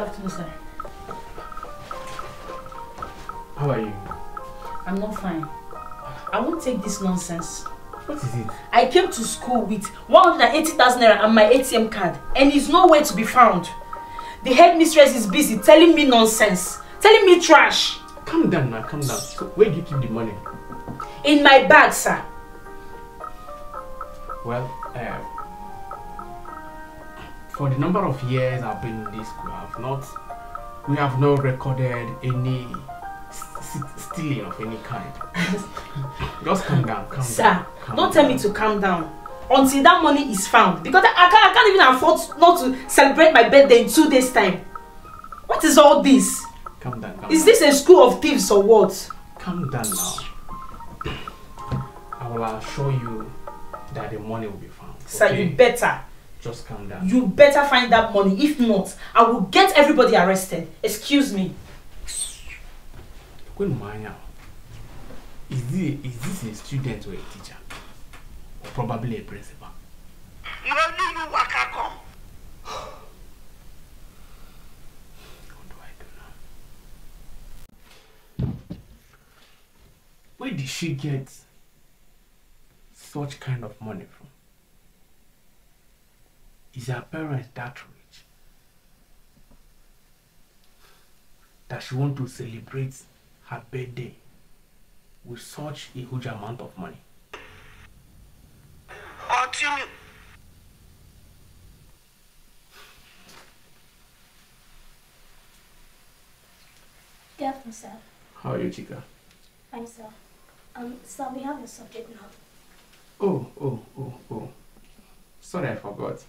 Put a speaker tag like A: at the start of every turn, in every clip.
A: afternoon, sir.
B: How are you?
A: I'm not fine. I won't take this nonsense.
B: What is it?
A: I came to school with 180,000 naira and my ATM card and it's nowhere to be found. The headmistress is busy telling me nonsense, telling me trash.
B: Calm down now, calm down. Where do you keep the money?
A: In my bag, sir.
B: Well, uh, for the number of years I've been in this school, I've not, we have not recorded any stealing of any kind. Just calm down, calm
A: Sir,
B: down. calm
A: don't tell
B: down.
A: me to calm down until that money is found because I I can't, I can't even afford not to celebrate my birthday in two days' time. What is all this?
B: Calm down, calm
A: Is
B: down.
A: this a school of thieves or what?
B: Calm down now. I will assure you that the money will be found.
A: Sir,
B: okay?
A: you better.
B: Just calm down.
A: You better find that money. If not, I will get everybody arrested. Excuse me.
B: When Maya, is this, is this a student or a teacher? Or probably a principal?
C: You only you waka come.
B: What do I do now? Where did she get such kind of money from? Is her parents that rich? That she want to celebrate her birthday with such a huge amount of money?
C: Continue.
D: Good afternoon, sir.
B: How are you, Chika?
D: Fine, sir. Um, sir, we have a subject now.
B: Oh, oh, oh, oh. Sorry, I forgot.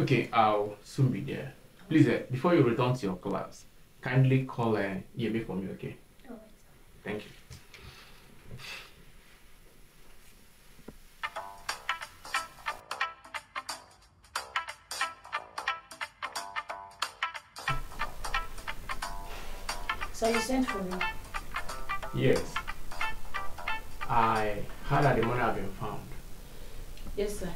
B: Okay, I'll soon be there. Please, uh, before you return to your class, kindly call uh, Yemi for me, okay?
D: Alright.
B: Thank you.
A: So you sent for me.
B: Yes. I heard that the money had been found.
A: Yes, sir.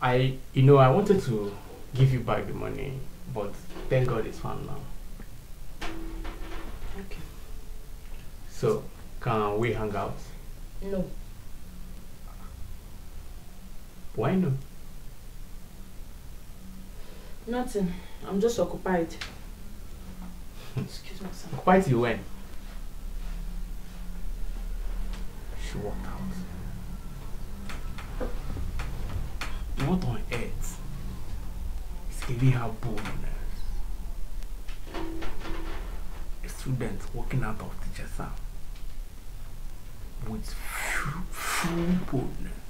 B: I, you know, I wanted to give you back the money, but thank God it's found now.
A: Okay.
B: So, can we hang out?
A: No.
B: Why not?
A: Nothing. I'm just occupied. Hmm. Excuse me, sir.
B: Quite you when? She walked out. What on earth is giving her boldness? A student walking out of teacher's house with full, boldness.